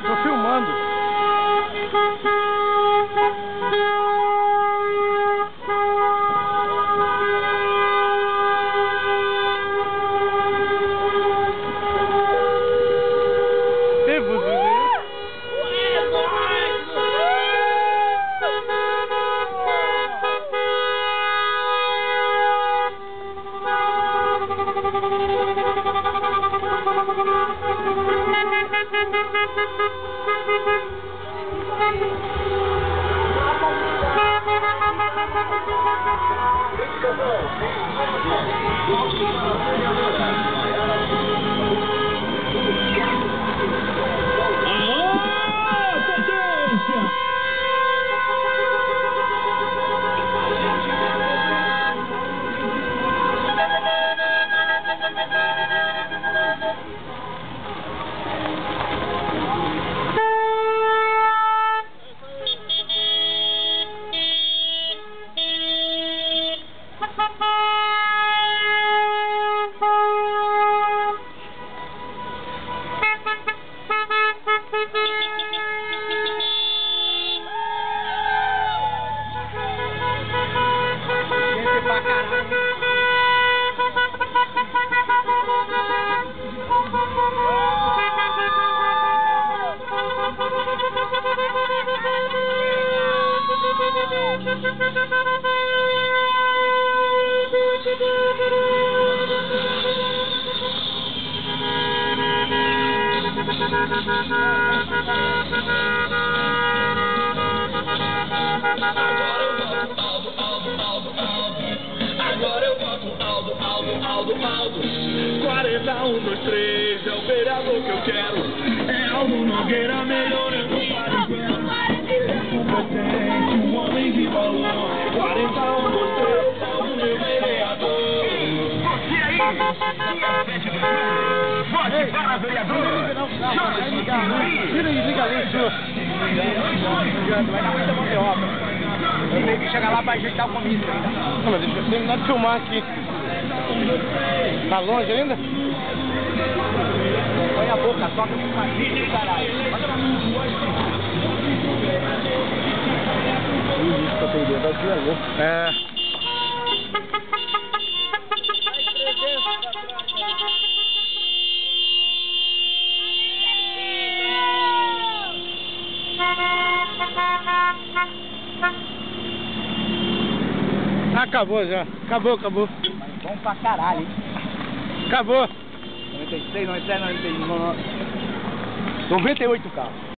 Estou filmando. Gente pra caralho. Agora Aldo, Aldo, Aldo, Aldo 41, 2, 3 é o vereador que eu quero É Aldo Nogueira para o É competente, um homem de valor 41, 2, 3 é o meu vereador Você aí, vote para vereador Tira aí, liga ali, senhor. Vai dar muita obra. Eu tenho que chegar lá pra ajeitar o comício ainda. Não, mas deixa eu terminar de filmar aqui. Tá longe ainda? Põe a boca, toca com o passinho, caralho. Isso, eu tenho dedo aqui, alô. É. Acabou já. Acabou, acabou. Bom pra caralho, hein? Acabou. 96, 97, 99, 98 carros.